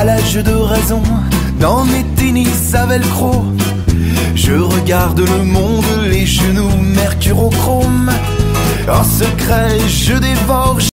à l'âge de raison, dans mes tennis à velcro. Je regarde le monde, les genoux mercurochrome. En secret, je dévore.